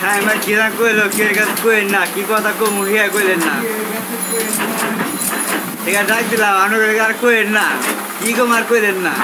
হ্যাঁ আমার কিরা করল কে কাছে কইেন না? কি কথা কো মুহিয়া কইলেন না। ঠিক আছে ডাক দিলাম আনুগের আর কইেন না। কি কম আর কইলেন না?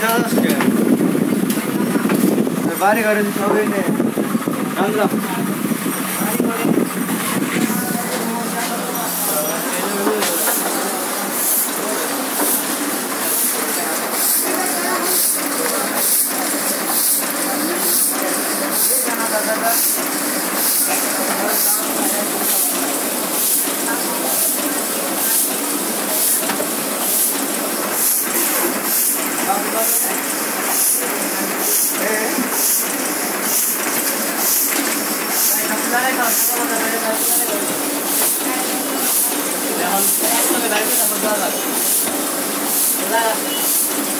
Gracias. 大だ。